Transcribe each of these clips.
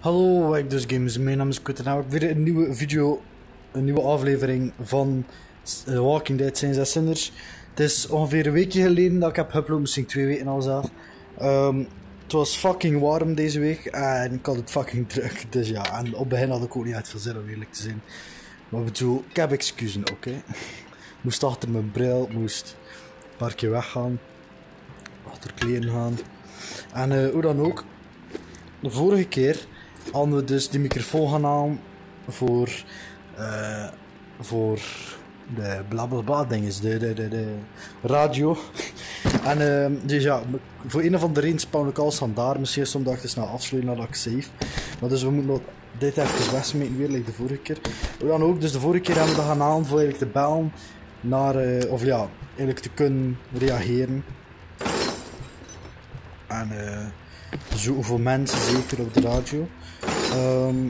Hallo, ik Games. Mijn naam is. Nou, ik weer een nieuwe video, een nieuwe aflevering van eh, Walking Dead zijn zes zinders. Het is ongeveer een weekje geleden dat ik heb geüpload, misschien twee weken al zelf. Ehm, het was fucking warm deze week en ik had het fucking druk. Dus ja, en op het begin had ik ook niet uit veel zin om eerlijk te zijn. Maar bedoel, ik heb excuses, oké? Moest achter mijn bril, moest een paar keer weggaan. Achter kleren gaan. En eh, hoe dan ook, de vorige keer hadden we dus die microfoon gaan halen voor, eh voor de blablabla dinges, de, de, de, de radio. en ehm, dus ja, voor een of andere reden spawn ik alles van daar. Misschien is het omdat ik het snel afsluiten nadat ik save. Maar dus we moeten dit even wegsmeten weer, like de vorige keer. Hoe dan ook, dus de vorige keer hebben we dat gaan halen voor eigenlijk te bellen naar, eh, of ja, eigenlijk te kunnen reageren. En eh zoveel mensen zeker op de radio. Ehm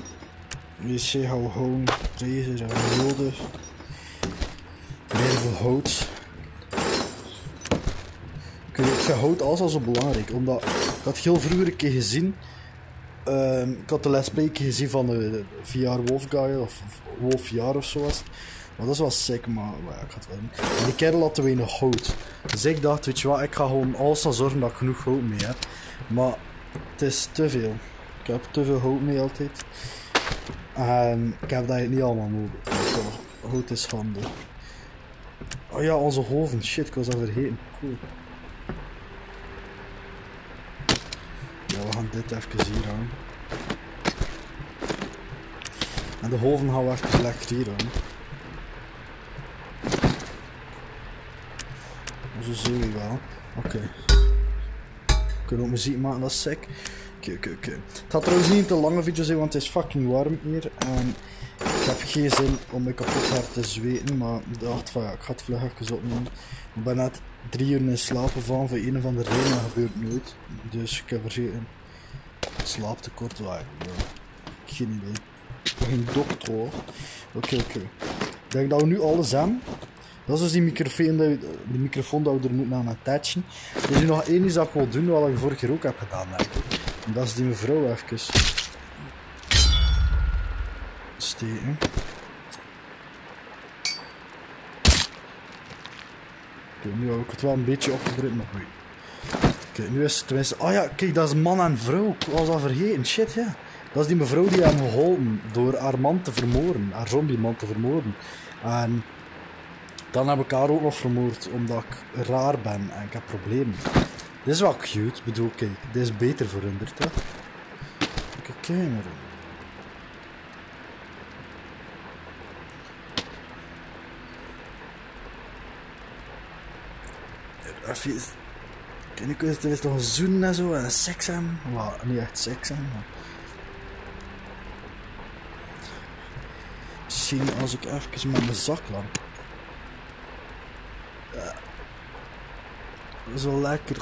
wc hou gewoon deze zijn nodig. Meer veel hout. Ik, weet, ik vind hout alles al zo belangrijk, omdat ik had heel vroeger een keer gezien. ehm, ik had de keer gezien van de VR Wolf Guy of of Wolf VR of zo was. Maar dat wel sick, maar, maar ja, ik het wel. En die kerel had te weinig hout. Dus ik dacht, weet je wat, ik ga gewoon alles aan zorgen dat ik genoeg hout mee heb. Maar het is te veel. Ik heb te veel hout mee altijd. En ik heb dat niet allemaal nodig. Hout is handig. Oh ja, onze hoven. Shit, ik was dat vergeten. Cool. Ja, we gaan dit even hier aan. En de hoven gaan we even lekker hier aan. Zo zie je wel. Oké. Kunnen ook muziek maken, dat is sick. Oké, oké, oké. Het gaat trouwens niet te lange video zijn, want het is fucking warm hier. En ik heb geen zin om me kapot hard te zweten, maar ik dacht van ja, ik ga het vlug even opnemen. Ik ben net drie uur in slaap gevallen voor een of andere reden, dat gebeurt nooit. Dus ik heb verzekerd slaaptekort, waar geen idee. Geen dokter. Oké, oké. Ik denk dat we nu alles hebben. Dat is dus die microfoon, die microfoon dat we er moeten aan attachen. Is nu nog één iets dat ik wil doen, wat ik vorige keer ook heb gedaan. Dat is die mevrouw even steken. Oké, nu heb ik het wel een beetje opgedrukt, maar goed. Oké, nu is het tenminste... Oh ja, kijk, dat is man en vrouw. Ik was dat vergeten. Shit, ja. Dat is die mevrouw die hem geholpen door haar man te vermoorden. Haar zombie-man te vermoorden. En dan heb ik haar ook nog vermoord, omdat ik raar ben en ik heb problemen. Dit is wel cute. Bedoel, kijk, dit is beter veranderd, hè. Kijk, kijk maar. Even... Ken het, er is nog een zoen en zo, en seks hebben. Niet echt seks hebben. Misschien als ik even met mijn zaklamp... Ja. Dat is wel lekker.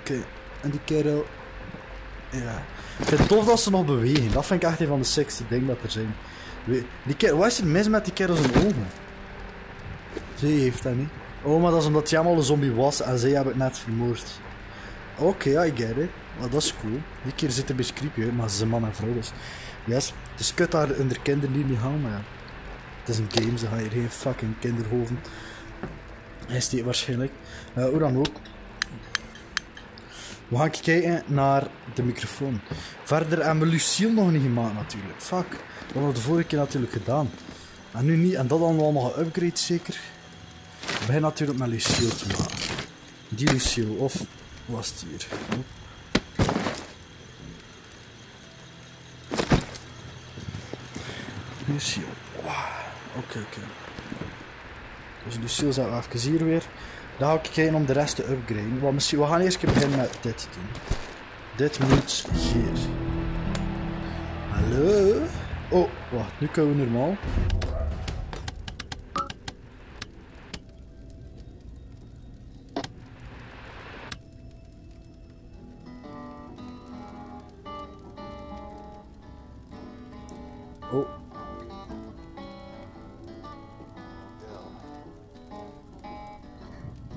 Oké. En die kerel... Ja. Ik vind het tof dat ze nog bewegen. Dat vind ik echt een van de sexste dingen dat er zijn. Die kerel... Wat is er mis met die kerel zijn ogen? Zij heeft dat niet. Oh, maar dat is omdat hij allemaal een zombie was en zij hebben het net vermoord. Oké, I get it. Maar dat is cool. Die keer zit er een beetje creepy uit, maar ze zijn man en vrouw dus. Yes. Het kut daar de kinderen niet gaan, maar ja. Het is een game, ze gaan hier geen fucking kinderhoven. Hij steekt waarschijnlijk. Eh, hoe dan ook. We gaan kijken naar de microfoon. Verder hebben we Lucille nog niet gemaakt natuurlijk. Fuck. Dat hadden we de vorige keer natuurlijk gedaan. En nu niet. En dat we allemaal geupgrade zeker. We beginnen natuurlijk met Lucille te maken. Die Lucille. Of was het hier? Lucille. Oké, oké. Dus Lucille zijn we even hier weer. Dan ga ik kijken om de rest te upgraden. Want misschien, we gaan eerst beginnen met dit doen. Dit moet hier. Hallo? Oh, wacht. Nu kunnen we normaal.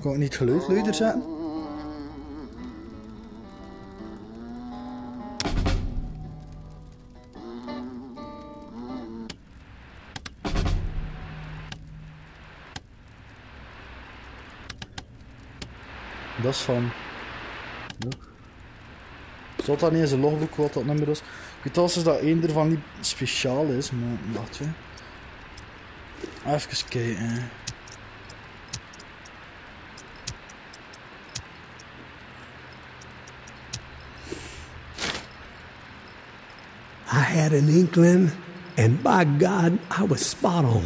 Kan ik niet geluid luider zetten? Dat is van... Zat daar niet eens een logboek wat dat nummer is? Ik weet als is dat één ervan niet speciaal is, maar wacht we? Even kijken. Had an inkling, and by God, I was spot on.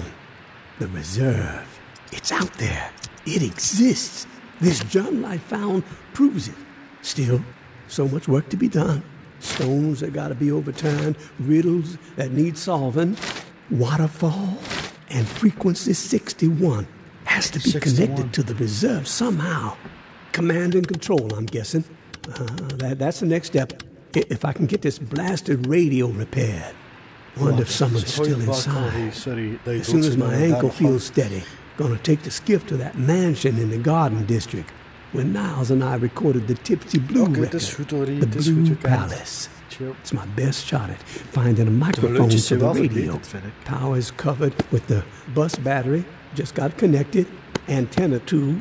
The reserve. It's out there. It exists. This journal I found proves it. Still, so much work to be done. Stones that gotta be overturned, riddles that need solving, waterfall, and frequency 61 has to be 61. connected to the reserve somehow. Command and control, I'm guessing. Uh, that, that's the next step. If I can get this blasted radio repaired. Wonder if someone's still inside. Sorry, dat je As soon as my ankle feels steady, gonna take the skiff to that mansion in the Garden District where Niles and I recorded the Tipsy Blue record. is goed, Ori, the Blue. Palace. It's my best shot at finding a microphone for the radio. verbeterd, vind ik. Power is covered with the bus battery. Just got connected. Antenna too,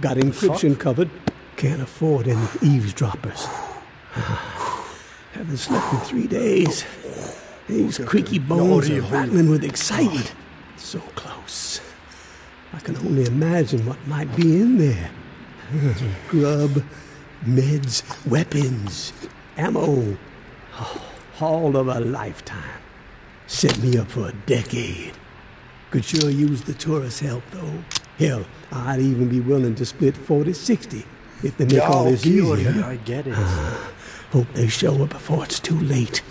Got encryption covered. Can't afford any eavesdroppers. Haven't slept in three days. These creaky bones are rattling with excitement. So close. I can only imagine what might be in there. Grub, meds, weapons, ammo. Haul of a lifetime. Set me up for a decade. Could sure use the tourist help, though. Hell, I'd even be willing to split 40 60 if they make Ja, all this easier. I get it. Ah. Hope they show up before it's too late.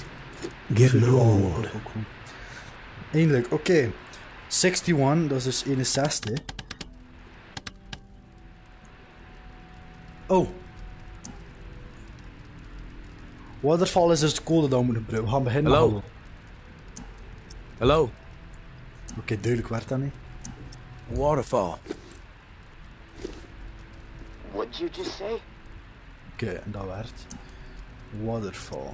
Getting old. Eindelijk, oké. 61, dat is dus 61. Oh. Waterfall is dus de code dat we moeten gebruiken. We gaan beginnen. Hallo. hallo. Oké, duidelijk werd dat niet. Waterfall. What'd you just say? Oké, en dat werd. Waterfall.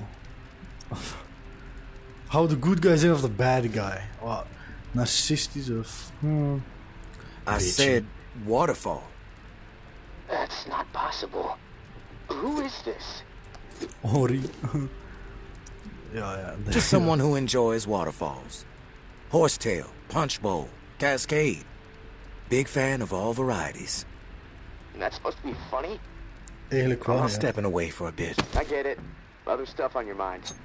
How the good guys zijn of the bad guy? Wat? Narcistisch of... Hmm. I Bitch. said waterfall. That's not possible. Who is this? Ori. ja, ja. Just someone who enjoys waterfalls. Horsetail, punch bowl, cascade. Big fan of all varieties. And that's supposed to be funny? Eigenlijk wel, I'm ja. stepping away for a bit. I get it. Other stuff on your mind.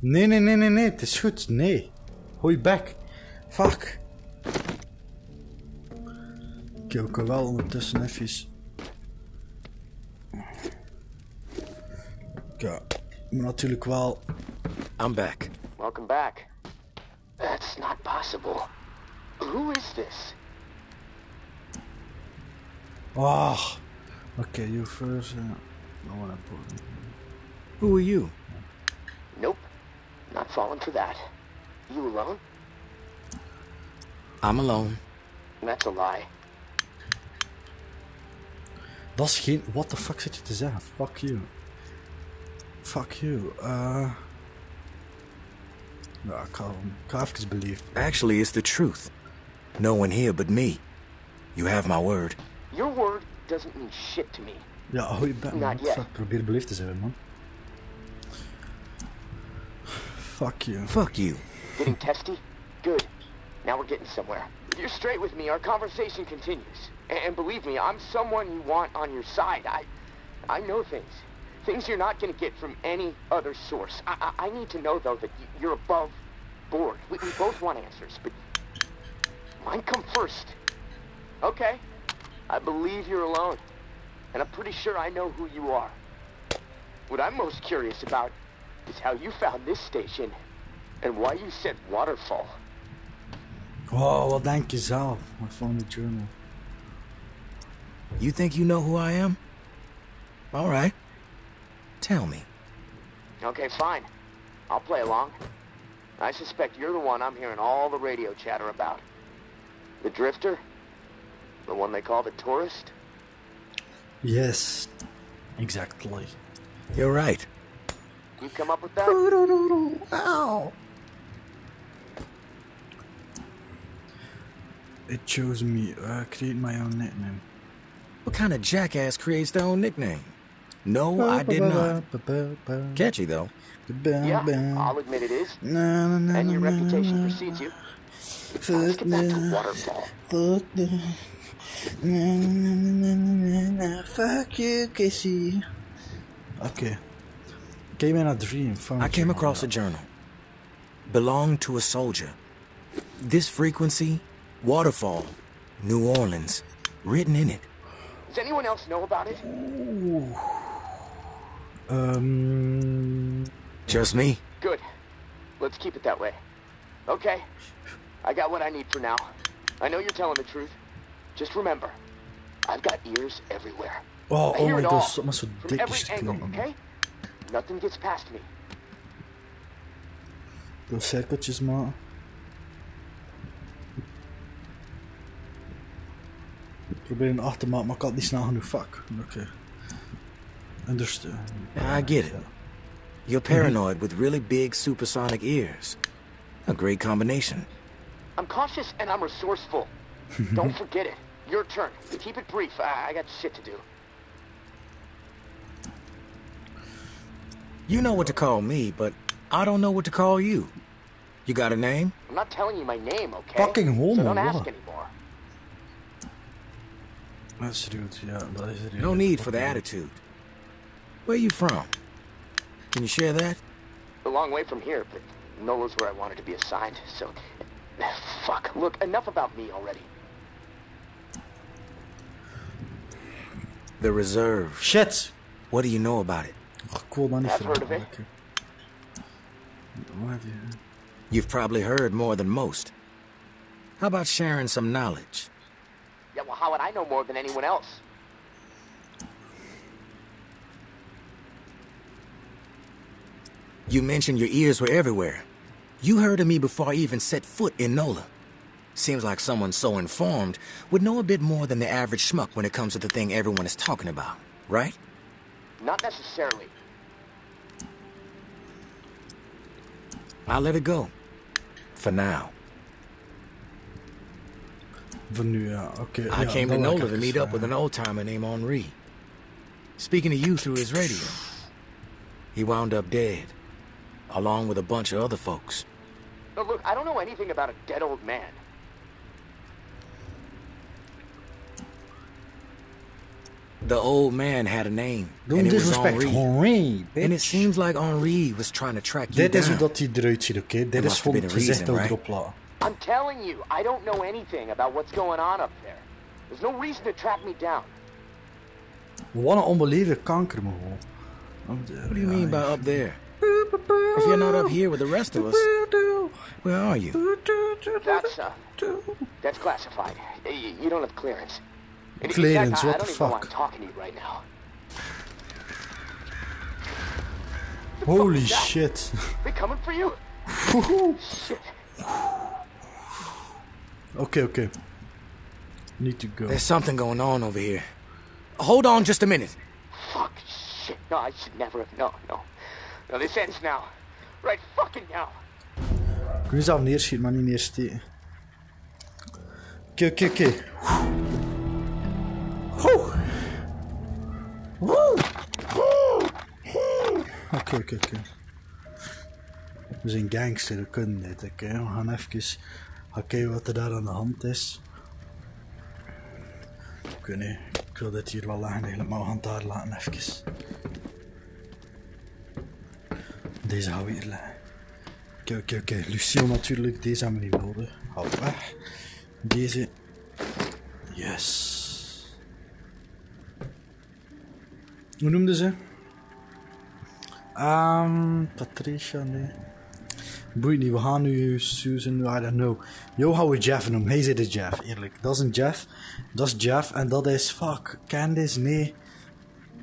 Nee, nee, nee, nee, nee. Het is goed. Nee. Hoi back. Fuck. Oké, we kunnen wel ondertussen even... Ja, maar natuurlijk wel... I'm back. Welcome back. That's not possible. Who is this? Ah. Oké, you first. Uh, I wanna put... Who are you? Nope. Not falling for that. You alone? I'm alone. That's a lie. Dat is geen... What the fuck zit je te zeggen? Fuck you. Fuck you. Uh... Ja, ik ga, ik ga even beleefd. Actually, it's the truth. No one here but me. You have my word. Your word doesn't mean shit to me. Ja, hoi back, man. Not yet. Fuck, probeer beleefd te zijn, man. Fuck you. Fuck you. Getting testy? Good. Now we're getting somewhere. If you're straight with me, our conversation continues. And, and believe me, I'm someone you want on your side. I, I know things. Things you're not going to get from any other source. I, I, I need to know, though, that you're above board. We, we both want answers, but mine come first. Okay. I believe you're alone. And I'm pretty sure I know who you are. What I'm most curious about is how you found this station and why you said waterfall. Oh, wat denk je zelf? Van the journal. You think you know who I am? All right. Tell me. Okay, fine. I'll play along. I suspect you're the one I'm hearing all the radio chatter about. The drifter? The one they call the tourist? Yes. Exactly. You're right. You come up with that? Ow. It chose me. Uh, create my own nickname. What kind of jackass creates their own nickname? No, I did not. Catchy, though. Yeah, I'll admit it is. And your reputation precedes you. Let's get back to Waterfall. Fuck. Na, na, na, na, na, na, Fuck you, Casey. Okay. Came in a dream. Found I came across a journal. Belonged to a soldier. This frequency, Waterfall, New Orleans, written in it. Does anyone else know about it? Um. Just me. Good. Let's keep it that way. Okay. I got what I need for now. I know you're telling the truth. Just remember, I've got ears everywhere. Oh, I oh my it god, all. stop met zo'n From dikke every angle, okay? Nothing gets past me. Door cirkeltjes maken. Probeer een achter te maken, maar ik had niet snel genoeg. Fuck. Oké. Understood. I get it. You're paranoid with really big supersonic ears. A great combination. I'm cautious and I'm resourceful. Don't forget it. Your turn. Keep it brief. I, I got shit to do. You know what to call me, but I don't know what to call you. You got a name? I'm not telling you my name, okay? Fucking homo, So don't ask what? anymore. Dat is rude, ja, dat is rude. No need for the attitude. Where you from? Can you share that? A long way from here, but Nola's where I wanted to be assigned, so... Fuck, look, enough about me already. The Reserve. Shit! What do you know about it? Och, ik wil dat niet I've heard of it. Oké. Wat heb je? You've probably heard more than most. How about sharing some knowledge? Yeah, well, how would I know more than anyone else? You mentioned your ears were everywhere. You heard of me before I even set foot in NOLA. Seems like someone so informed would know a bit more than the average schmuck when it comes to the thing everyone is talking about, right? Not necessarily. I'll let it go. For now. Van nu, ja. I ja, came dat to wil ik NOLA to meet up with an old timer named Henri. Speaking to you through his radio. He wound up dead, along with a bunch of other folks. No, look, I don't know anything about a dead old man. The old man had a name, Don't and it disrespect Henri. Henri. And it seems like Henri was trying to track you Dit is hoe down. dat hij eruit ziet, oké? Dit There is must gewoon have het been a gezicht reason, dat we right? erop. I'm telling you, I don't know anything about what's going on up there. There's no reason to track me down. Wat een onbeleefde kanker, man. What do you mean by up there? If you're not up here with the rest of us, where are you? That's, uh, that's classified. You don't have clearance. In- in Clearance, what the don't even know why fuck? I'm talking to you right. Holy that? shit. They're coming for you? Shit. okay. oké. Need to go. There's something going on over here. Hold on just a minute. Fuck, shit. No, I should never have. No, no. No, this ends now. Right fucking now. Ik kun jezelf neerschieten, maar niet neersteken. Oké, oké, oké. Oeh. Oké, oké, oké. We zijn gangster, we kunnen dit, oké. We gaan even kijken wat er daar aan de hand is. Weet niet, ik wil dit hier wel lachen eigenlijk, maar we gaan daar laten even. Deze gaan we hier leggen. Oké, oké, oké. Lucille natuurlijk, deze hebben we niet nodig. Hou weg. Deze. Yes. Hoe noemde ze? Ehm, Patricia, nee. Boeit niet, we gaan nu Susan, I don't know. Yo, gaan we Jeff noemen. Hij zit de Jeff, eerlijk. Dat is een Jeff. Dat is Jeff en dat is, fuck, Candice, nee.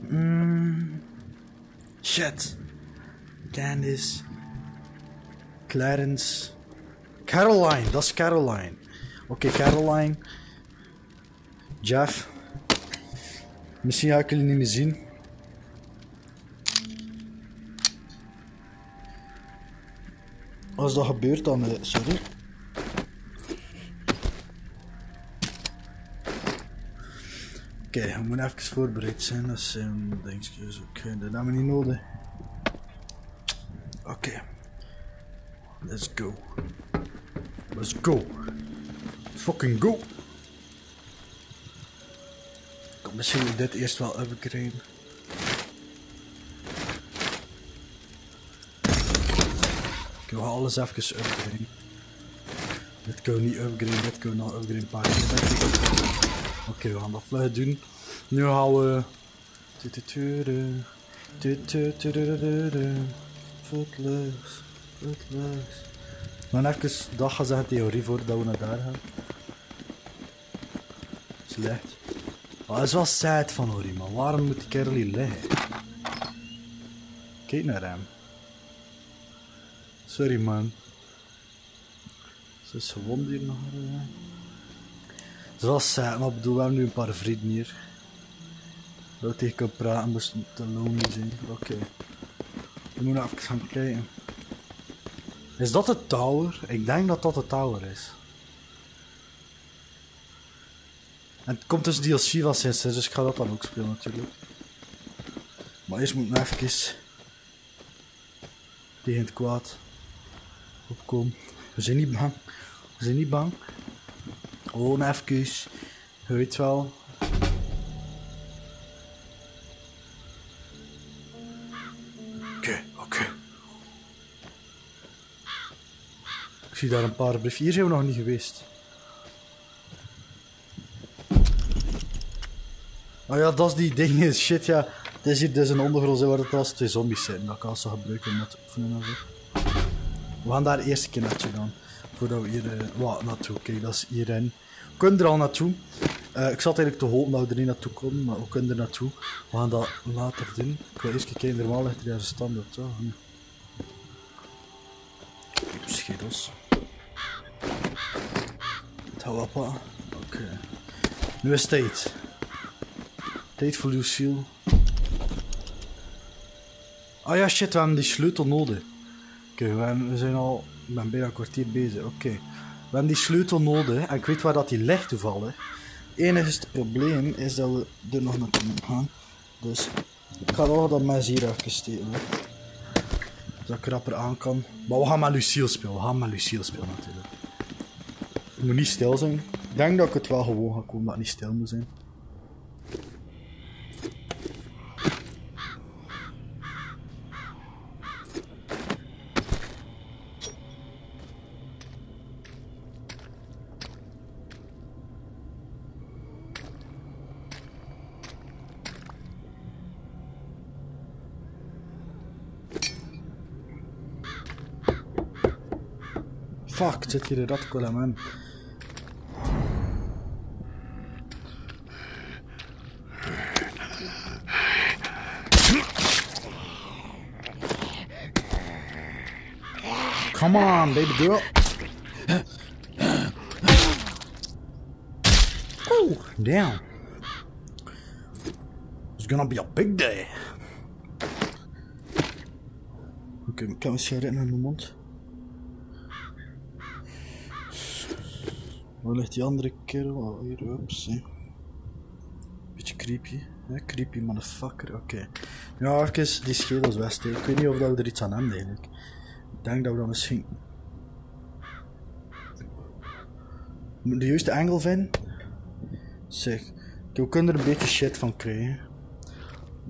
Mm. Shit. Candice. Clarence. Caroline, dat is Caroline. Oké, Caroline. Jeff. Misschien ga ik jullie niet meer zien. Als dat gebeurt, dan. eh, sorry. Oké, we moet even voorbereid zijn, dat zijn dingetjes. Oké, dat hebben we niet nodig. Oké. Let's go. Let's go. Fucking go. Kom, misschien moet ik dit eerst wel upgraden. Ik wil alles even upgraden. Dit kunnen we niet upgraden, dit kunnen we nog upgraden paar. Oké, we gaan dat vlug doen. Nu gaan we... Footloose, footloose. Maar even dag gaan zeggen theorie voordat we naar daar gaan. Slecht. Maar dat is wel sad van Ori, man. Waarom moet die kerel hier liggen? Kijk naar hem. Sorry, man. Ze is hier nog. wel sad, maar bedoel, we hebben nu een paar vrienden hier. Dat ik tegen kan praten, moest te lonely zijn. Oké. We moeten even gaan kijken. Is dat de tower? Ik denk dat dat de tower is. En het komt dus DLC van sinds, dus ik ga dat dan ook spelen natuurlijk. Maar eerst moet ik nog even tegen het kwaad opkomen. We zijn niet bang. We zijn niet bang. Gewoon even. Je weet wel. Oké, oké. Ik zie daar een paar briefjes. Hier zijn we nog niet geweest. Oh ja, dat is die dingen. Shit, ja. Het is hier dus een ondergrond waar het als twee zombies zijn. Dat kan ze gebruiken om dat te oefenen en zo. We gaan daar eerst een keer naartoe dan. Voordat we hier... eh, wat naartoe? Kijk, dat is hierin. We kunnen er al naartoe. Eh, ik zat eigenlijk te hopen dat we er niet naartoe konden, maar we kunnen er naartoe. We gaan dat later doen. Ik wil eerst kijken, normaal ligt er een standaard. Toch? Hm. Schedels. Het gaat wel pa. Oké. Nu is tijd. Tijd voor Lucille. Ah ja, shit, we hebben die sleutel nodig. We, zijn al... Ik ben bijna een kwartier bezig, oké. We hebben die sleutel nodig en ik weet waar dat die ligt toevallig. Enigste probleem is dat we er nog naartoe moeten gaan. Dus ik ga wel dat mes hier even steken. Zodat ik rapper aan kan. Maar we gaan met Lucille spelen. We gaan met Lucille spelen natuurlijk. Het moet niet stil zijn. Ik denk dat ik het wel gewoon ga komen dat het niet stil moet zijn. Fuck, het zit hier een ratkoelement. Come on, baby girl. Oh, damn. It's gonna be a big day. Oké, ik kan mijn sigaret naar mijn mond. Waar ligt die andere kerel? Oh, hier, ups. Beetje creepy. hè? creepy motherfucker, oké. Ja, even die schedels wegsteken. Ik weet niet of dat we er iets aan hebben eigenlijk. Ik denk dat we dat misschien... De juiste angle vinden. Zeg, we kunnen er een beetje shit van krijgen.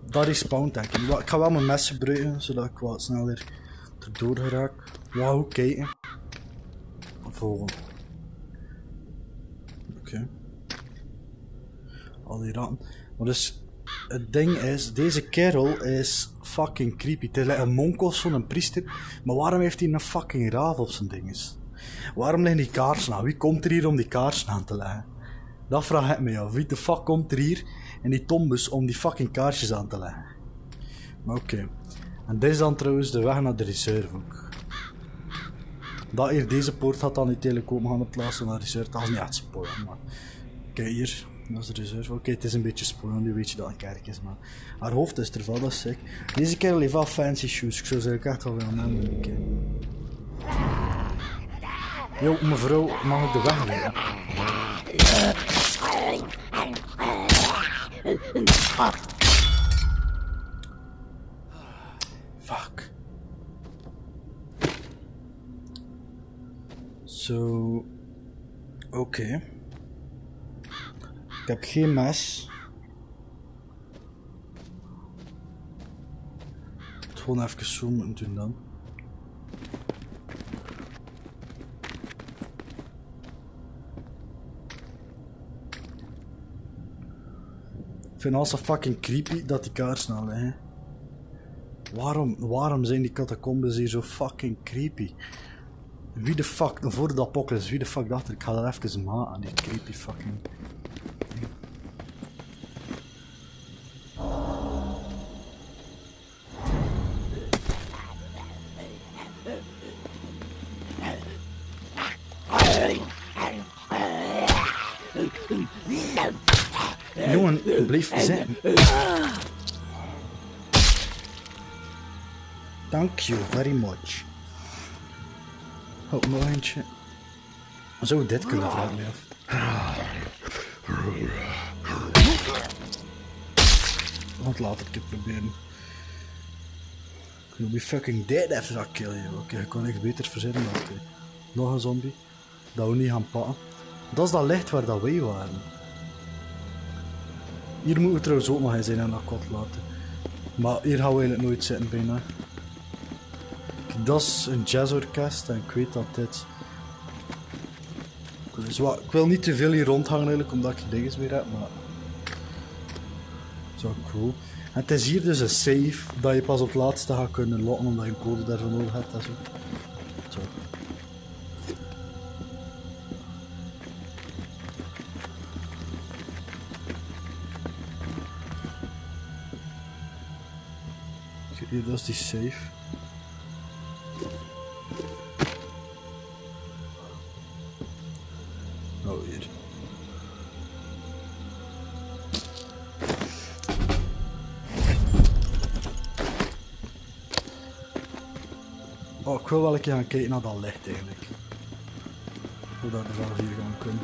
Dat is spawn denk ik. Ga wel mijn mes gebruiken, zodat ik wat sneller erdoor geraak. Wauw, kijken. Volgende. Oké. Al die ratten. Maar dus, het ding is, deze kerel is fucking creepy. Het is een monk of zo'n priester. Maar waarom heeft hij een fucking raaf op zijn dinges? Waarom liggen die kaarsen aan? Wie komt er hier om die kaarsen aan te leggen? Dat vraag ik me af. Wie de fuck komt er hier in die tombus om die fucking kaarsjes aan te leggen? Maar oké. En dit is dan trouwens de weg naar de reserve. Dat hier, deze poort gaat dan niet telekomen gaan plaatsen naar reserve. Dat is niet echt spoilen, maar... Kijk hier, dat is de reserve. Oké, het is een beetje spoilen, nu weet je dat een kerk is, maar... Haar hoofd is ervan, dat is sick. Deze kerel heeft wel fancy shoes, ik zou ze eigenlijk echt wel willen. Oké. Yo, mevrouw, mag ik de weg? Fuck. Zo. Oké. Ik heb geen mes. Het gewoon even zo moeten doen dan. Ik vind het fucking creepy dat die kaarsen al liggen. Waarom, waarom zijn die catacombes hier zo fucking creepy? Wie de fuck, voor de apocalypse, wie de fuck dacht ik ga dat even aan die creepy fucking... Jongen, blijf zitten. Thank you very much. Oh, nog eentje. Zo, dit kunnen vragen mee af. Want later het proberen. You'll be fucking dead after I kill you. Oké, ik kan echt beter verzinnen. Nog een zombie. Dat we niet gaan pakken. Dat is dat licht waar dat wij waren. Hier moeten we trouwens ook nog eens zijn en dat kot laten. Maar hier gaan we eigenlijk nooit zitten bijna. Dat is een jazzorkest en ik weet dat dit... Dus ik wil niet te veel hier rondhangen eigenlijk, omdat ik dingen weer heb, maar... Zo cool. En het is hier dus een save, dat je pas op het laatste gaat kunnen lokken, omdat je een code daarvoor nodig hebt en zo. Zo. Hier, dat is die save. Wil wel een keer gaan kijken naar dat licht eigenlijk. Hoe dat er hier gaan kunnen.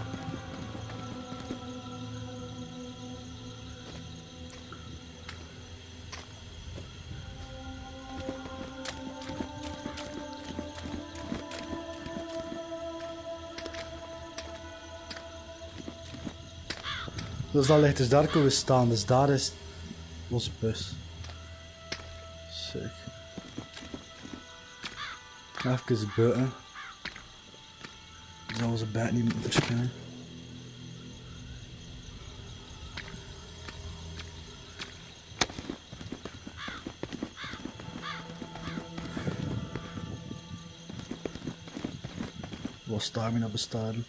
Dus dat ligt dus daar kunnen we staan, dus daar is onze bus. Even buiten. Dat onze bed niet moeten verspinnen. Wat stamina bestaren.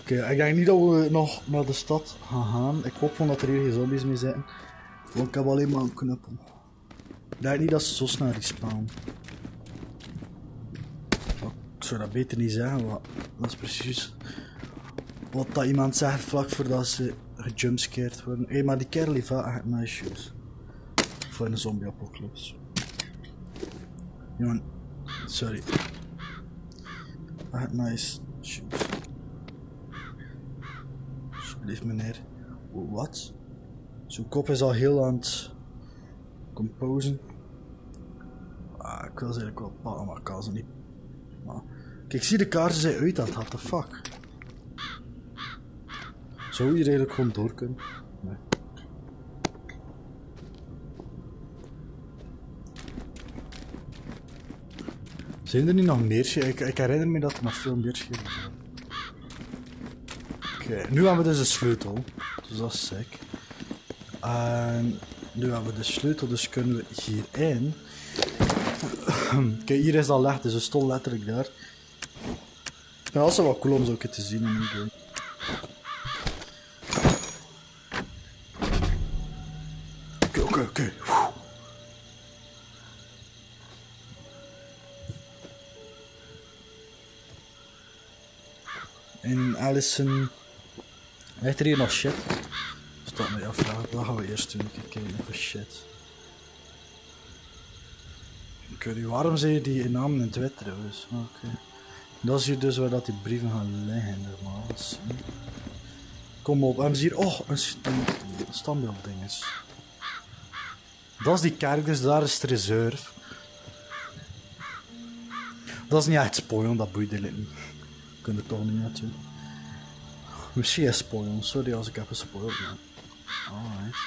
Oké, ik denk niet dat we nog naar de stad gaan gaan. Ik hoop gewoon dat er hier geen zombies mee zitten. Want ik heb alleen maar een knuppel. Ik denk niet dat ze zo snel respawnen. Zou dat beter niet zeggen, maar dat is precies wat dat iemand zegt vlak voordat ze gejumpscared worden. Hé, maar die kerel heeft wel echt nice shoes. Voor een zombie-apocalypse. Jongen, sorry. Echt nice shoes. Alsjeblieft, meneer. Wat? Zijn kop is al heel aan het composen. Ah, ik wil ze eigenlijk wel pakken, maar ik kan ze niet. Kijk, zie de kaarten zijn uit dat what the fuck. Zou hier eigenlijk gewoon door kunnen? Nee. Zijn er niet nog meer? Ik, ik herinner me dat er nog veel meer is. Oké, nu hebben we dus de sleutel. Dus dat is sick. En nu hebben we de sleutel, dus kunnen we hierin. Kijk, hier is dat licht, dus we stonden letterlijk daar. Dat is wel cool om zo te zien in die. Oké, oké, oké. En Allison... Ligt er hier nog shit? Stop me afvragen, dat gaan we eerst doen. Kijk, kijken voor shit. Ik weet niet, waarom zei je die namen in Twitter? Dus, oké. Dat is hier dus waar dat die brieven gaan liggen, normaal. Kom op, ze hier... Oh, een, st- een standbeeldding is. Dat is die kerk, dus daar is de reserve. Dat is niet echt spoilen, dat boeit eigenlijk niet. Kun je er toch niet naartoe. Misschien is spoilen, sorry als ik heb gespoild. Alright.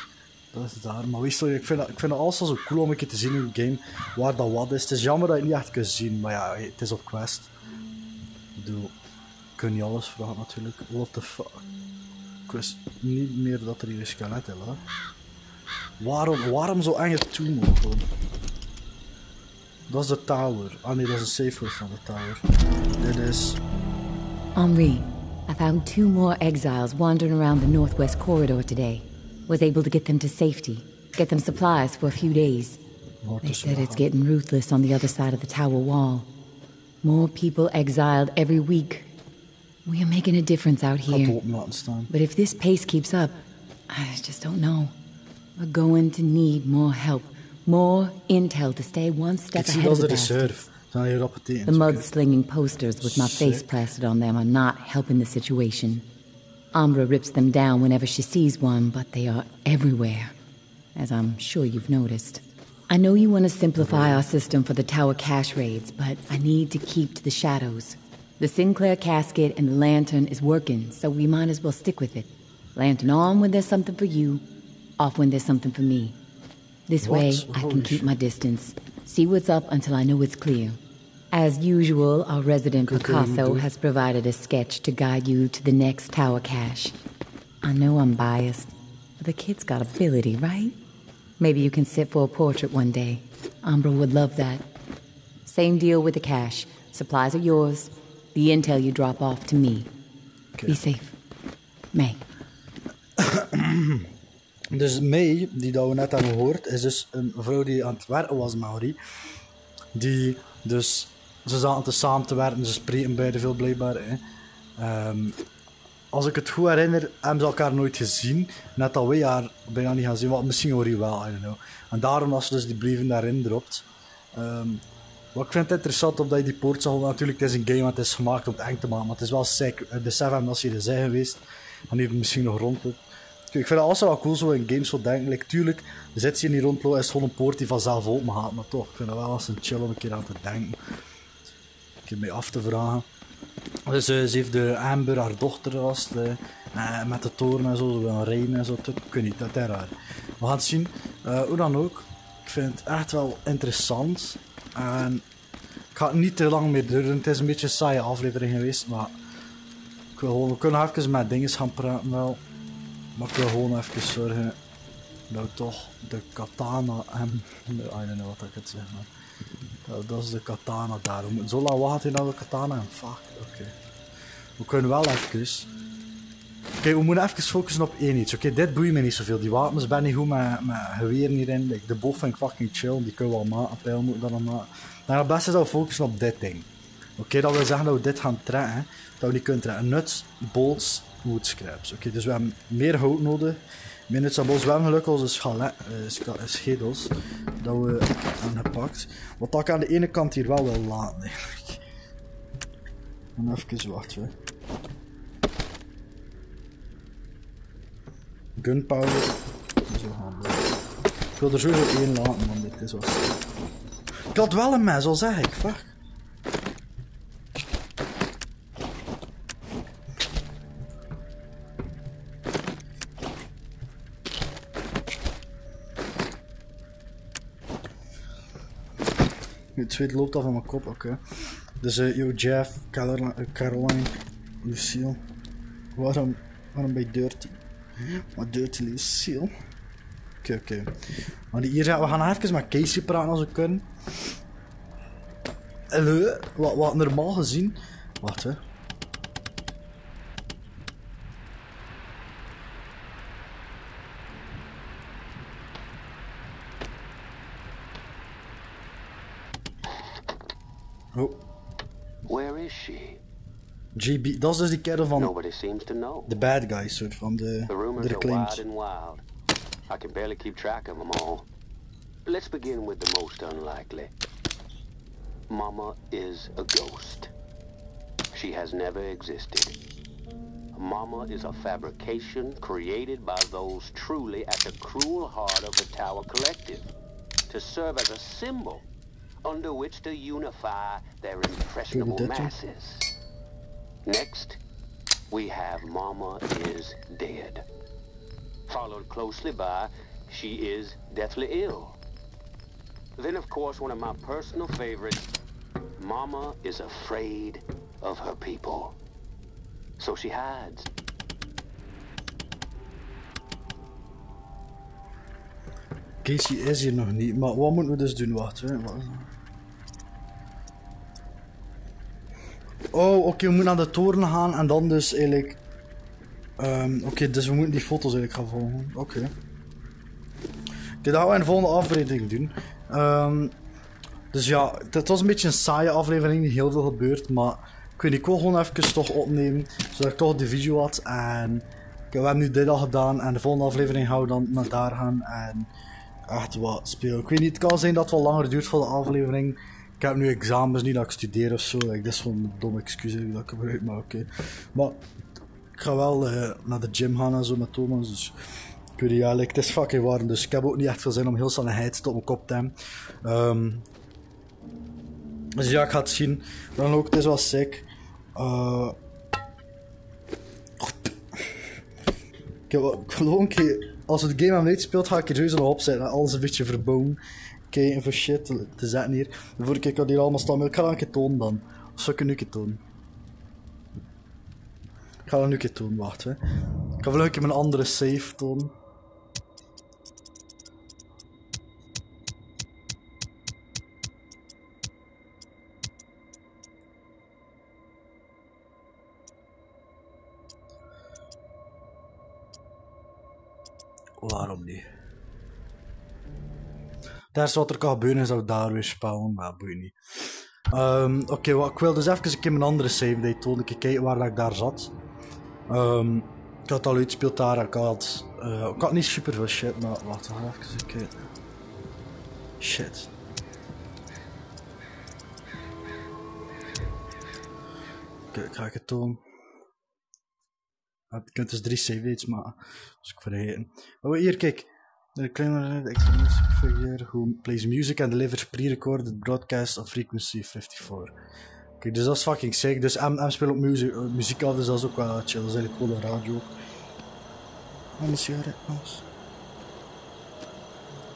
Dat is daar. Maar weet je, ik vind, ik vind het alles zo cool om een keer te zien in een game waar dat wat is. Het is jammer dat je het niet echt kunt zien, maar ja, het is op quest. Bedoel, ik kan niet alles vragen natuurlijk. What the fuck. Ik wist niet meer dat er hier een skelet is, hè. Waarom, waarom zo enge toemogen? gewoon? Dat is de tower. Ah nee, dat is een safe word van de tower. Dit is... Henri, I found two more exiles wandering around the northwest corridor today. Was able to get them to safety, get them supplies for a few days. They said it's getting ruthless on the other side of the tower wall. More people exiled every week. We are making a difference out Ik ga het here. open laten staan. But if this pace keeps up, I just don't know. We're going to need more help, more intel to stay one step zie ahead of the reserve. Zijn hier op het The mud-slinging posters with my face plastered on them are not helping the situation. Ambra rips them down whenever she sees one, but they are everywhere, as I'm sure you've noticed. I know you want to simplify our system for the tower cash raids, but I need to keep to the shadows. The Sinclair casket and the lantern is working, so we might as well stick with it. Lantern on when there's something for you, off when there's something for me. This way, What? I can keep my distance, see what's up until I know it's clear. As usual, our resident Good Picasso has provided a sketch to guide you to the next tower cache. I know I'm biased, but the kid's got ability, right? Maybe you can sit for a portrait one day. Umbra would love that. Same deal with the cash. Supplies are yours. The intel you drop off to me. Be safe. May. Dus May, die dat we net hebben gehoord, is dus een vrouw die aan het werken was Maori. Die dus, ze zaten te samen te werken, ze spreken beide veel blijkbaar. Hè. Ehm, als ik het goed herinner, hebben ze elkaar nooit gezien. Net dat wij haar bijna niet gaan zien, wat misschien Henri wel, I don't know. En daarom was ze dus die brieven daarin dropt. Ehm, wat ik vind het interessant, omdat je die poort zag, want natuurlijk het is een game, want het is gemaakt om het eng te maken, maar het is wel sick. Besef hem als je er zijn geweest, en die misschien nog rondloopt. Ik vind het altijd wel cool zo in games zo denken. Like, tuurlijk, zit je niet rondlopen, is gewoon een poort die vanzelf open gaat. Maar toch, ik vind het wel als een chill om een keer aan te denken. Een keer mee af te vragen. Dus eh, ze heeft de Amber, haar dochter vast, eh, met de toren en zo, zo gaan rijden en zo. Ik weet niet, dat is raar. We gaan het zien. Eh, hoe dan ook, ik vind het echt wel interessant. En ik ga het niet te lang meer doen. Het is een beetje een saaie aflevering geweest, maar gewoon, we kunnen even met dingen gaan praten wel. Maar ik wil gewoon even zorgen dat we toch de katana en... I don't know wat ik het zeg. Dat, is de katana daar. We moeten zo lang wachten naar de katana en fuck, oké. We kunnen wel even... Kijk, we moeten even focussen op één iets. Oké, dit boeit me niet zoveel. Die wapens ben niet goed met, met geweren hierin. De bof vind ik fucking chill. Die kunnen we wel maken. Pijl moeten dan maken. Maar het beste is dat we focussen op dit ding. Oké, dat wil zeggen dat we dit gaan trekken. Dat we die kunnen trekken. Nuts, bolts, wood scraps. Oké, dus we hebben meer hout nodig. Meer nuts en bolts. We hebben gelukkig onze schalet, eh, schedels. Dat we hebben gepakt. Wat ik aan de ene kant hier wel wil laten eigenlijk. En even wachten. Gunpowder. Zo handig. Ik wil er sowieso één laten, man. Dit is wat. Ik had wel een mes, al zeg ik. Fuck. Het zweet loopt al van mijn kop, oké. Dus eh yo Jeff, Caroline, eh, Caroline, Lucille. Waarom, waarom ben je dirty? Wat dirty Lucille? Oké, oké. Maar hier, we gaan even met Casey praten als we kunnen. Hallo, wat, wat normaal gezien. Wacht hè. GB, dat is dus die kerel van Nobody seems to know. de bad guys, soort van de, The rumors de are wide reclaimed. and wild. I can barely keep track of them all. Let's begin with the most unlikely. Mama is a ghost. She has never existed. Mama is a fabrication created by those truly at the cruel heart of the Tower Collective to serve as a symbol under which to unify their impressionable masses. Next, we have Mama is dead. Followed closely by She is deathly ill. Then, of course, one of my personal favorites, Mama is afraid of her people. So she hides. Casey is hier nog niet, maar wat moeten we dus doen? Wacht, Oh, oké, we moeten naar de toren gaan en dan dus eigenlijk... Ehm, oké, dus we moeten die foto's eigenlijk gaan volgen. Oké. Oké, dat gaan we in de volgende aflevering doen. Ehm, dus ja, het was een beetje een saaie aflevering, niet heel veel gebeurd, maar ik weet niet, ik wil gewoon even toch opnemen, zodat ik toch de video had. En we hebben nu dit al gedaan en de volgende aflevering gaan we dan naar daar gaan en echt wat spelen. Ik weet niet, het kan zijn dat het wel langer duurt voor de aflevering. Ik heb nu examens, niet dat ik studeer of zo. Dit is gewoon een domme excuus dat ik gebruik, maar oké. Maar ik ga wel eh, naar de gym gaan en zo met Thomas, dus... Ik weet niet, het is fucking warm, dus ik heb ook niet echt veel zin om heel snel een heidst op mijn kop te hebben. Ehm, dus ja, ik ga het zien. Dan ook, het is wel sick. Eh, ik, wil ook een keer, als de game hebben uitgespeeld, ga ik er sowieso nog opzetten. en Alles een beetje verbouwen. Kijken voor shit te, te zetten hier. De vorige keer hier allemaal staan, maar ik ga dat een keer tonen dan. Of zou ik een keer tonen? Ik ga dat nu een keer tonen, wacht hè. Ik ga wel een mijn andere save tonen. Waarom niet? Daar is wat er kan gebeuren, dat we daar weer spelen, maar boeit niet. Ehm, Oké, ik wil dus even een mijn andere save date tonen, keer kijken waar dat ik daar zat. Ehm, ik had al uitgespeeld daar, ik had, eh, ik had niet super veel shit, maar wacht even keer. Shit. Ik ga ik het. Ah, Je kunt dus drie save dates maken, dus ik vergeten. Oh, hier, kijk. De kleine de extra figure who plays music and delivers pre-recorded broadcast of frequency 54. Kijk, dus dat is fucking sick. Dus M, speelt ook muziek, eh, muziek af, dus dat is ook wel chill. Dat is eigenlijk gewoon een radio ook. En een jongens.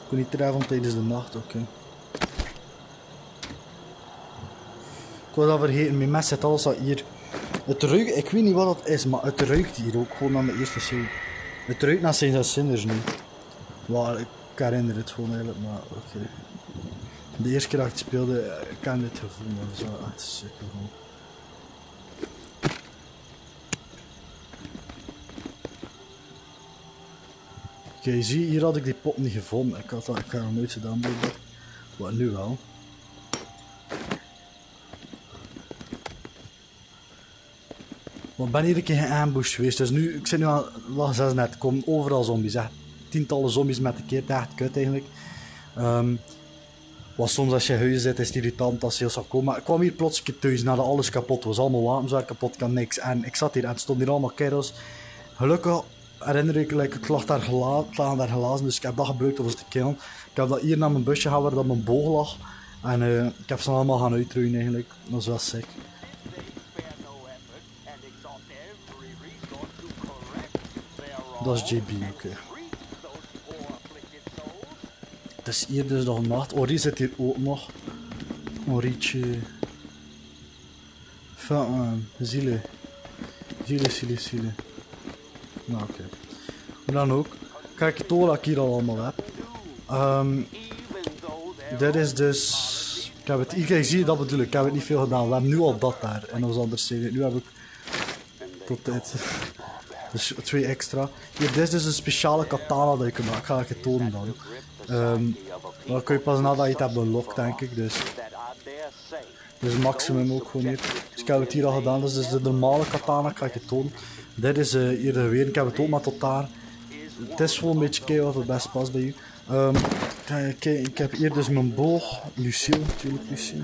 Ik kon niet treffen tijdens de nacht, oké. Ik was al vergeten, mijn mes zit alles al hier. Het ruikt, ik weet niet wat het is, maar het ruikt hier ook gewoon naar mijn eerste show. Het ruikt naar Saints Sinners nu. Wel, ik herinner het gewoon eigenlijk, maar oké. De eerste keer dat ik het speelde, eh, ik ken dit gevoel, maar dat is sick gewoon. Oké, zie, hier had ik die pot niet gevonden. Ik had dat, ik had nog nooit gedaan, blijkbaar. Maar nu wel. Maar ik ben hier een keer geambushed geweest, dus nu, ik zit nu aan Las 6 net, komen overal zombies, echt tientallen zombies met een keer, echt kut eigenlijk. Ehm wat soms als je huis zit is het irritant als ze heel snel komen, maar ik kwam hier plots thuis nadat alles kapot was, allemaal wapens waren kapot, kan niks. En ik zat hier en het stonden hier allemaal kerels. Gelukkig herinner ik, like, ik lag daar gelaten, daar glazen, dus ik heb dat gebruikt om ze te killen. Ik heb dat hier naar mijn busje gehaald waar dat mijn boog lag. En eh, ik heb ze allemaal gaan uitroeien eigenlijk, dat was wel sick. Dat is JB, oké. Het is hier dus nog nacht. Ori zit hier ook nog. Orietje. Enfin, man. Ziele. Ziele, ziele, ziele. Nou, oké. Maar dan ook. Kijk, het wat ik hier al allemaal heb. Ehm dit is dus... Ik heb het... Kijk, zie je dat bedoel ik. Ik heb het niet veel gedaan. We hebben nu al dat daar. En was anders serie. Nu heb ik... Tot dit. Dus twee extra. Hier, dit is dus een speciale katana dat ik heb. Ik ga het tonen dan. Ehm dat kun je pas nadat je het hebt unlocked, denk ik. Dus, dus maximum ook gewoon hier. Dus ik heb het hier al gedaan. Dus, dus de normale katana ik ga ik het tonen. Dit is eh hier de geweer. Ik heb het ook maar tot daar. Het is gewoon een beetje kijken wat het best past bij u. Ehm, kijk, kijk, ik heb hier dus mijn boog. Lucille, natuurlijk Lucille.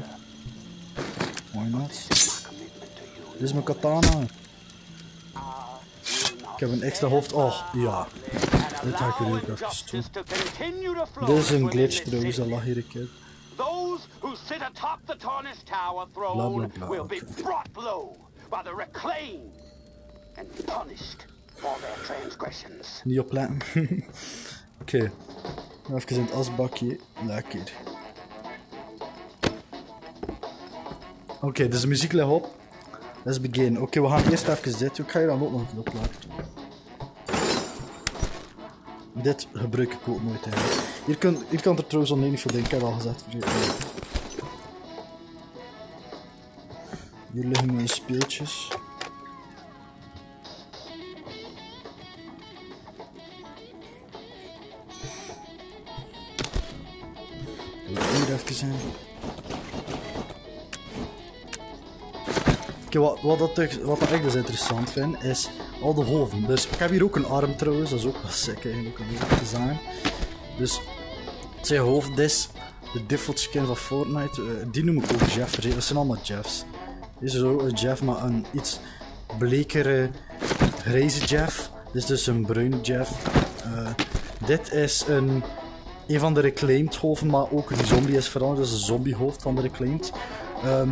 Why not? Dit is mijn katana. Ik heb een extra hoofd. Oh, ja. Dit ga ik er ook even. Dit is een glitch trouwens, dat lag hier een keer. Those who sit atop the Tarnished Tower throne will be okay. brought low by the reclaimed and punished for their transgressions. Niet opletten. Oké. Even in het asbakje. Lekker. Oké, dus de muziek ligt op. Let's begin. Oké, we gaan eerst even dit. Ik ga je dan ook nog een. Dit gebruik ik ook nooit eigenlijk. Hier kan, hier kan er trouwens al niet veel denken, ik heb al gezegd. Hier liggen mijn speeltjes. Hier even zijn. Wat, wat, dat, wat ik dus interessant vind, is al de hoofden. Dus ik heb hier ook een arm trouwens, dat is ook wel sick eigenlijk om te zijn. Dus zijn hoofd dit is de default skin van Fortnite. eh, die noem ik ook Jeff. Dat zijn allemaal Jeffs. Dit is ook een Jeff, maar een iets blekere grijze Jeff. Dit is dus een bruine Jeff. Eh, dit is een, een van de reclaimed hoofden, maar ook die zombie is veranderd. Dus een zombiehoofd van de reclaimed. Ehm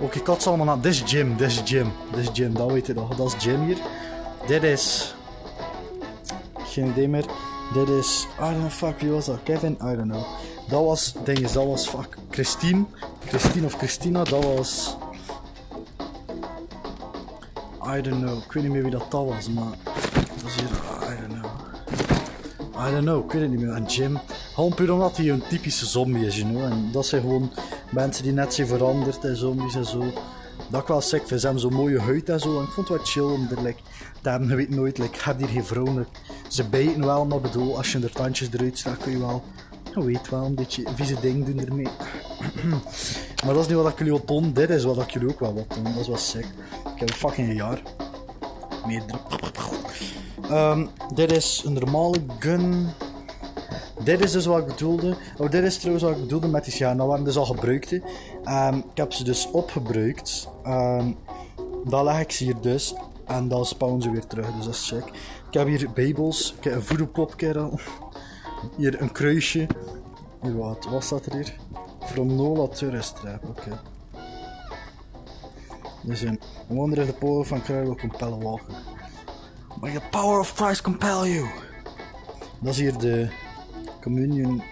Oké, ik had ze allemaal naar. Dit is Jim, dit is Jim. Dit is Jim, dat weet je nog. Dat is Jim hier. Dit is. Geen idee meer. Dit is. I don't know, fuck, wie was dat? Kevin? I don't know. Dat was. Ding is, dat was. Fuck. Christine. Christine of Christina, dat was. I don't know. Ik weet niet meer wie dat, dat was, maar. Dat is hier. I don't know. I don't know, ik weet het niet meer. En Jim, gewoon puur omdat hij een typische zombie is, you know. En dat zijn gewoon mensen die net zijn veranderd en zombies en zo. Dat ik wel sick vind. Ze hebben zo'n mooie huid en zo. En ik vond het wel chill om er like. Je weet nooit, like, je hebt hier geen vrouw. like, ze bijten wel, maar bedoel, als je er tandjes eruit staat, kun je wel... Je weet wel, een beetje vieze ding doen ermee. maar dat is niet wat ik jullie wil tonen. Dit is wat ik jullie ook wel wat tonen. Dat is wel sick. Ik heb een fucking jaar. Meerdere. Ehm, dit is een normale gun. Dit is dus wat ik bedoelde. Oh, dit is trouwens wat ik bedoelde met die schaar. Dat waren dus al gebruikte. Ehm, ik heb ze dus opgebruikt. Ehm dan leg ik ze hier dus. En dan spawnen ze weer terug. Dus dat is check. Ik heb hier Babels. Ik heb een voodoo-popkerel. Hier een kruisje. Hier, wat, wat staat er hier? From Nola. Oké. Dus een wonder if the power van Christ will compel a walker. May the power of Christ compel you. Dat is hier de Communion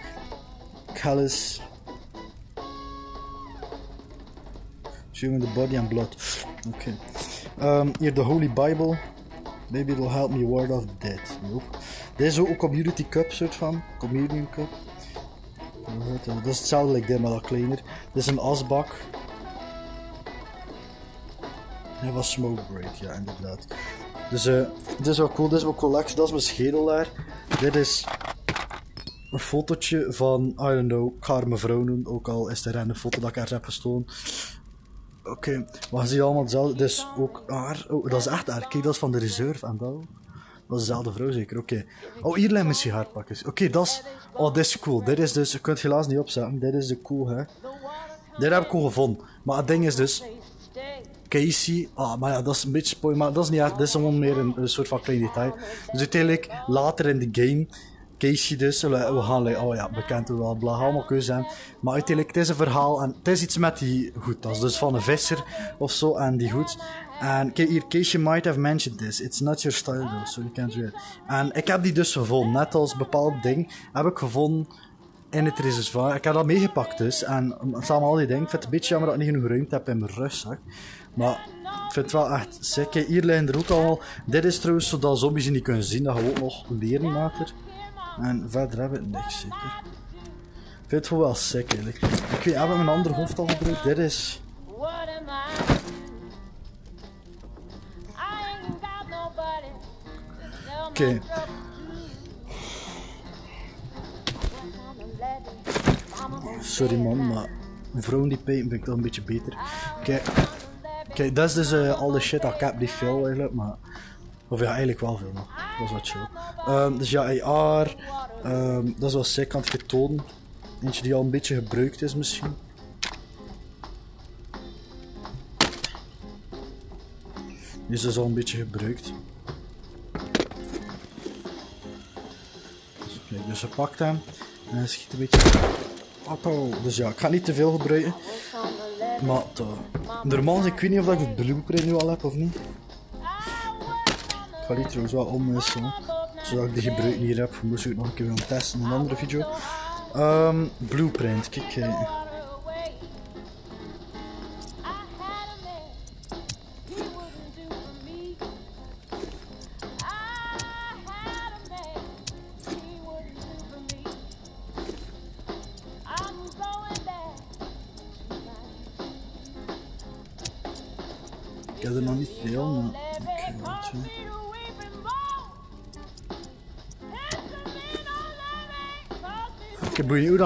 Chalice. Showing the body and blood. Oké. Ehm, hier de Holy Bible. Maybe it will help me ward off death. Nope. Is ook Community Cup soort van. Communion Cup. Dat is hetzelfde like dit, maar dat kleiner. Dit is een asbak. Dat was Smoke Break, ja, inderdaad. Dus eh, dit is wel cool, dit is mijn collectie, dat is mijn schedel daar. Dit is een fotootje van, I don't know, haar mevrouw noemen, ook al is er een foto dat ik haar heb gestolen. Oké, we gaan zien allemaal hetzelfde. Is ook haar, oh, dat is echt haar, kijk, dat is van de reserve en dat. Dat is dezelfde vrouw zeker, oké. Oh, hier liggen mijn sigaarpakjes. Oké, dat is, oh, dit is cool. Dit is dus, je kunt het helaas niet opzetten, dit is de cool, hè. Dit heb ik al gevonden. Maar het ding is dus, Casey, ah, maar ja, dat is een beetje spoiler, maar dat is niet echt, dit is gewoon meer een, een soort van klein detail. Dus uiteindelijk, later in de game, Casey dus, we, gaan, like, oh ja, bekend hoe wel, bla, allemaal keuze zijn. Maar uiteindelijk, het is een verhaal en het is iets met die goed, dat is dus van een visser of zo, en die goed. En kijk hier, Casey might have mentioned this, it's not your style though, so you can't read. En ik heb die dus gevonden, net als bepaald ding, heb ik gevonden in het reservoir. Ik heb dat meegepakt dus. En samen al die dingen. Ik vind het een beetje jammer dat ik niet genoeg ruimte heb in mijn rugzak. Maar ik vind het wel echt sick. Hier liggen er ook allemaal... Dit is trouwens zodat zombies je niet kunnen zien. Dat we ook nog leren later. En verder hebben we niks zeker. Ik vind het gewoon wel sick eigenlijk. Ik weet, hebben we een ander hoofd al gebruikt? Dit is... Oké. Mama, Sorry man, maar vrouwen die pijpen vind ik toch een beetje beter. Kijk, kijk dat is dus eh, al de shit dat ik heb, die veel eigenlijk, maar... Of ja, eigenlijk wel veel. Dat is wat chill. Ehm, dus ja, AR. Ehm, dat is wel sick, kan ik je tonen. Eentje die al een beetje gebruikt is misschien. Dus die is dus al een beetje gebruikt. Dus, dus, ze pakt hem. En hij schiet een beetje... Appo. Dus ja, ik ga niet te veel gebruiken. Maar toch. Normaal, ik weet niet of ik het blue nu al heb of niet. Ik ga die trouwens wel omwisselen. Zodat ik de gebruik hier heb. Moest ik het nog een keer testen in een andere video. Ehm, blueprint, kijk.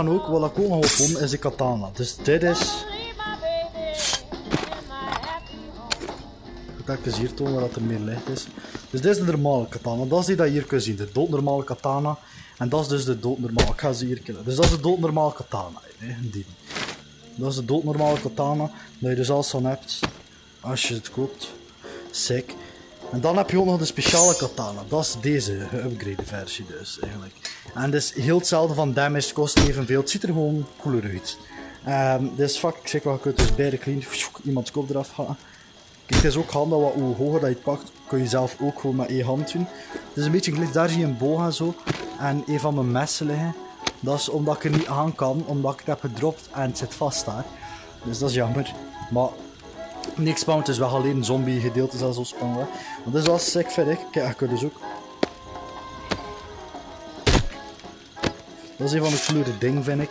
Dan ook, wat ik ook nog vond, is de katana. Dus dit is... Ik ga even hier tonen waar dat er meer licht is. Dus dit is de normale katana. Dat is die dat je hier kunt zien. De doodnormale katana. En dat is dus de doodnormale. Ik ga ze hier killen. Dus dat is de doodnormale katana. Hè, die. Dat is de doodnormale katana. Dat je dus alles van hebt. Als je het koopt. Sick. En dan heb je ook nog de speciale katana. Dat is deze geüpgrade versie dus eigenlijk. En is heel hetzelfde van damage, kost evenveel. Het ziet er gewoon cooler uit. Ehm dus fuck, ik zeg wel, je kunt dus beide clean iemands kop eraf halen. Kijk, het is ook handig, wat, hoe hoger dat je het pakt, kun je zelf ook gewoon met één hand doen. Het is een beetje gelijk, daar zie je een boog en zo. En een van mijn messen liggen. Dat is omdat ik er niet aan kan, omdat ik het heb gedropt en het zit vast daar. Dus dat is jammer. Maar niks spannend, het is wel alleen een zombie gedeelte dat zo spannend. hè. Want dat is wel sick, vind ik. Kijk, ik kan dus ook. Dat is een van de coolere dingen, vind ik.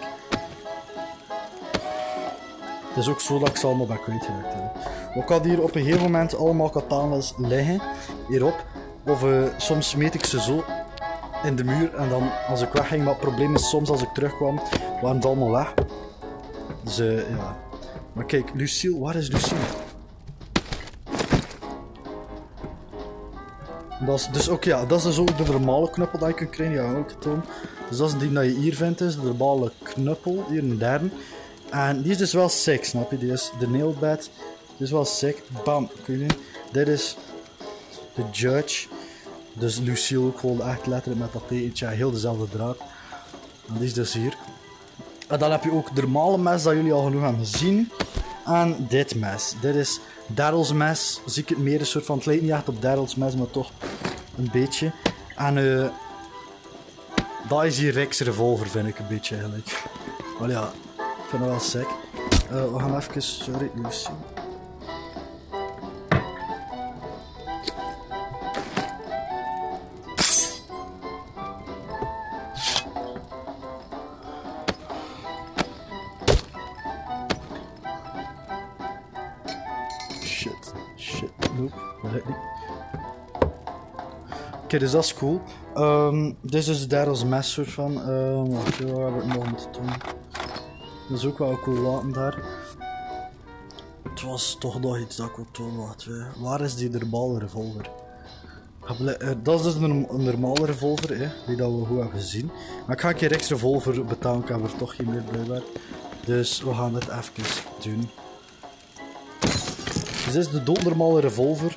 Het is ook zo dat ik ze allemaal ben kwijtgeraakt. hè. Ik had hier op een gegeven moment allemaal katanas liggen. Hierop. Of eh, soms meet ik ze zo in de muur. En dan als ik wegging. Maar het probleem is soms als ik terugkwam, waren ze allemaal weg. Dus eh, ja. Maar kijk, Lucille, waar is Lucille? Dat is, dus ook ja, dat is dus ook de normale knuppel dat je kunt krijgen, ja, ook getoond. Dus dat is die dat je hier vindt, is de normale knuppel, hier een derde. En die is dus wel sick, snap je? Die is de nailbed, die is wel sick. Bam, kun je? Dit is de judge. Dus Lucille ook gewoon echt letterlijk met dat tekentje, heel dezelfde draad. En die is dus hier. En dan heb je ook het normale mes dat jullie al genoeg hebben gezien. En dit mes. Dit is Daryl's mes. Zie ik het meer een soort van. Echt op Daryl's mes, maar toch een beetje. En eh. dat is hier Rick's revolver, vind ik een beetje eigenlijk. Maar ja, ik vind dat wel sick. Eh, we gaan even. Sorry, Lucy. Oké, dus dat is cool. Ehm dit is dus daar als mes soort van. Wacht, waar hebben we nog moeten doen? Dat is ook wel cool wapen daar. Het was toch nog iets dat ik wil. Wacht, hè. waar is die normale revolver? Eh, Dat is dus een, een normale revolver, hè, die dat we goed hebben gezien. Maar ik ga een keer extra revolver betalen, ik heb er toch geen meer blijkbaar. Dus we gaan het even doen. Dus dit is de doodnormale revolver.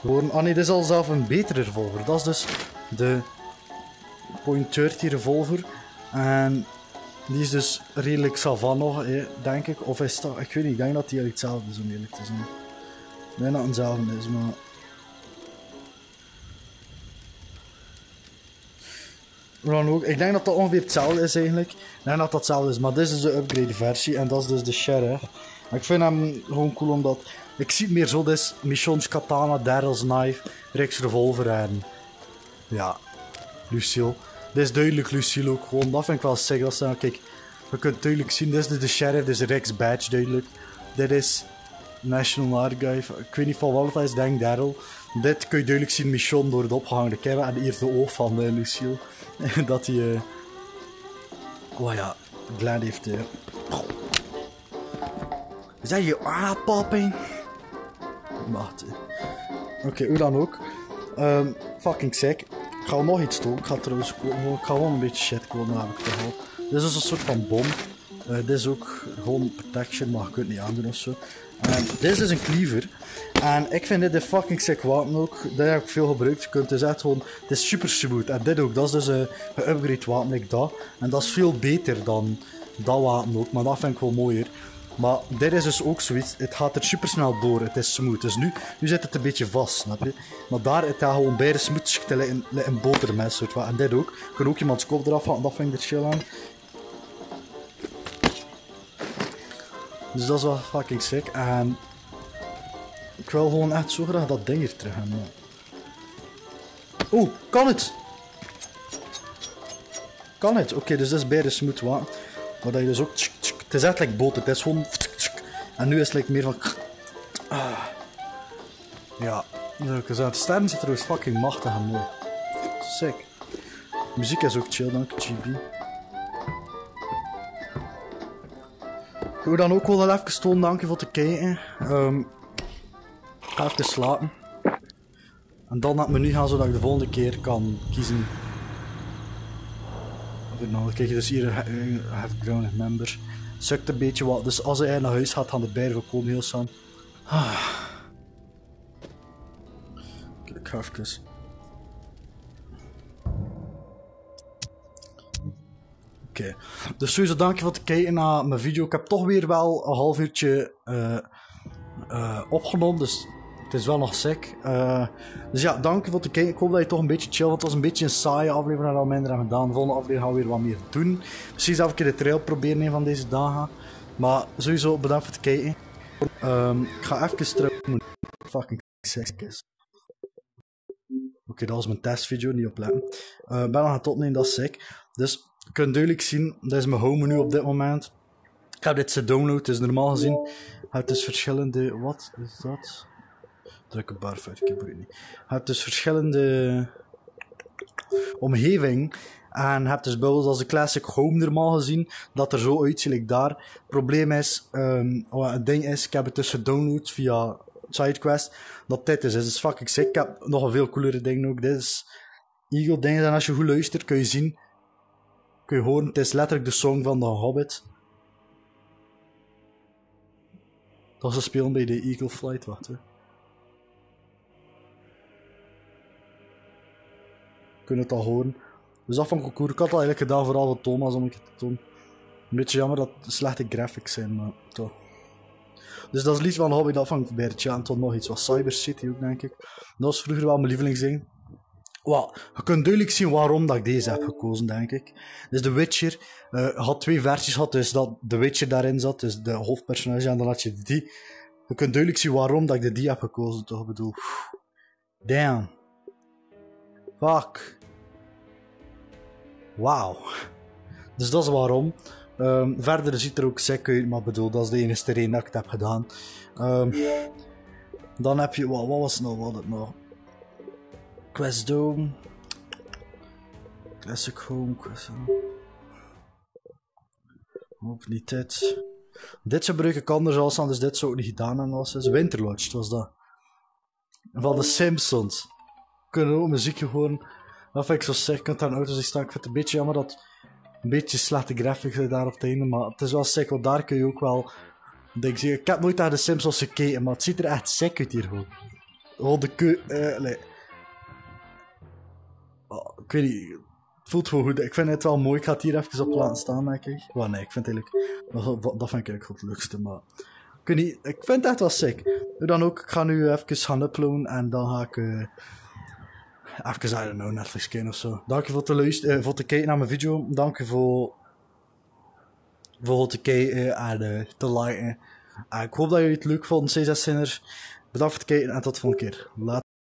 Gewoon, ah nee, dit is al zelf een betere revolver. Dat is dus de .30 revolver. En die is dus redelijk savan nog, hè, denk ik. Of is dat, ik weet niet, ik denk dat die eigenlijk hetzelfde is om eerlijk te zijn. Ik denk dat het hetzelfde is, maar... Ook, ik denk dat dat ongeveer hetzelfde is eigenlijk. Ik denk dat dat hetzelfde is, maar dit is dus de upgrade versie en dat is dus de sheriff. Maar ik vind hem gewoon cool omdat... Ik zie meer zo, dit is Michonne's katana, Daryl's knife, Rick's revolver en... Ja, Lucille. Dit is duidelijk Lucille ook gewoon, dat vind ik wel sick. Dat nou, kijk, je kunt duidelijk zien, dit is dus de sheriff, dit is Rick's badge duidelijk. Dit is National Archive, ik weet niet van wat het is, denk Daryl. Dit kun je duidelijk zien, Michonne door het opgehangen Kevin en hier de oog van eh, Lucille. dat hij... eh oh ja, Glenn heeft... eh is dat je aardappelping? Wacht. Oké, u dan ook. Ehm, fucking sick. Ik ga nog iets doen. Ik ga trouwens gewoon, ik een beetje shit komen, heb ik toch al. Dit is een soort van bom. Eh, dit is ook gewoon protection, maar je kunt het niet aandoen of zo. En dit is een cleaver. En ik vind dit een fucking sick wapen ook. Dat heb ik veel gebruikt. Je kunt dus echt gewoon... Het is super smooth. En dit ook. Dat is dus een geupgrade wapen like dat. En dat is veel beter dan dat wapen ook. Maar dat vind ik wel mooier. Maar dit is dus ook zoiets. Het gaat er super snel door. Het is smooth. Dus nu, nu zit het een beetje vast, snap je? Maar daar het gaat gewoon beide smooth te een, botermes. Soort wat. En dit ook. Je ook iemands kop eraf halen. Dat vind ik er chill aan. Dus dat is wel fucking sick. En ik wil gewoon echt zo graag dat ding hier terug hebben. Oeh, kan het? Kan het? Oké, dus dat is beide smooth water. Maar dat je dus ook... Het is echt like boter. Het is gewoon... En nu is het like meer van... Ah. Ja. Dus het stemmen zit trouwens fucking machtig en mooi. Sick. De muziek is ook chill, dank GB. Ik wil dan ook wel even tonen, dank je voor het kijken. Ik ga even slapen. En dan naar het menu gaan, zodat ik de volgende keer kan kiezen. Of nou, kijk je dus hier, have ground member. Sukt een beetje wat, dus als hij naar huis gaat, gaan de bijen voorkomen heel snel. Ah. Even... Oké, dus sowieso dank je voor het kijken naar mijn video. Ik heb toch weer wel een half uurtje uh, uh, opgenomen, dus het is wel nog sick. Uh, dus ja, dank voor het kijken. Ik hoop dat je toch een beetje chill, het was een beetje een saaie aflevering dat we minder hebben gedaan. De volgende aflevering gaan we weer wat meer doen. Misschien zelf een keer de trail proberen een van deze dagen. Maar sowieso bedankt voor het kijken. Um, ik ga even terug. Fucking sick is. Oké, dat was mijn testvideo, niet opletten. Uh, ben nog aan het dat is sick. Dus je kunt duidelijk zien, dat is mijn home menu op dit moment. Ik heb dit ze download, het is normaal gezien. Het is verschillende. Wat is dat? Druk een bar uit, ik boeit niet. Je hebt dus verschillende omgeving. En je hebt dus bijvoorbeeld als de Classic Home normaal gezien, dat er zo uitziet like daar. Het probleem is, um, het ding is, ik heb het dus gedownload via SideQuest, dat dit is. Dit is fucking sick. Ik heb nog een veel coolere ding ook. Dit is Eagle dingen. En als je goed luistert, kun je zien, kun je horen, het is letterlijk de song van de Hobbit. Dat ze spelen bij de Eagle Flight, wacht hoor. Kunnen het al horen. Dus dat ik cool. Ik had al eigenlijk gedaan vooral voor Thomas om het te doen. Een beetje jammer dat het slechte graphics zijn, maar toch. Dus dat is liefst een hobby, dat ik bij het tot nog iets wat Cyber City ook, denk ik. Dat was vroeger wel mijn lievelingsding. Well, je kunt duidelijk zien waarom dat ik deze heb gekozen, denk ik. Dus The Witcher uh, had twee versies gehad, dus dat The Witcher daarin zat, dus de hoofdpersonage, en dan had je die. Je kunt duidelijk zien waarom dat ik de die heb gekozen, toch? Ik bedoel, damn. Fuck. Wauw. Dus dat is waarom. Um, verder ziet er ook uit, maar bedoel, dat is de enige reden dat ik het heb gedaan. Um, dan heb je, wat, wat was het nou, wat het nou? Quest Dome. Classic Home, Quest. Hoop niet dit. Dit gebruik ik anders als dus dit zou ik niet gedaan hebben als is Winterlodge, was dat. Van de Simpsons kunnen ook muziek horen. Dat vind ik zo sick. Je kunt daar een auto zien staan. Ik vind het een beetje jammer dat een beetje slechte graphics daar op het einde. Maar het is wel sick, want daar kun je ook wel... Ik, ik heb nooit naar de Simpsons gekeken, maar het ziet er echt sick uit hier gewoon. Gewoon de keu... Nee. oh, ik weet niet. Het voelt gewoon goed. Ik vind het wel mooi. Ik ga het hier even op laten staan, denk ik. Nee, ik vind het eigenlijk... Dat vind ik eigenlijk het leukste, maar... Ik niet. Ik vind het echt wel sick. Dan ook, ik ga nu even gaan uploaden en dan ga ik... Uh, even, I don't Netflix kijken of zo. Dank je voor te luisteren, uh, voor te kijken naar mijn video. Dank je voor, voor te kijken en uh, te liken. Uh, ik hoop dat jullie het leuk vonden, C6 Bedankt voor het kijken en tot de volgende keer. Later.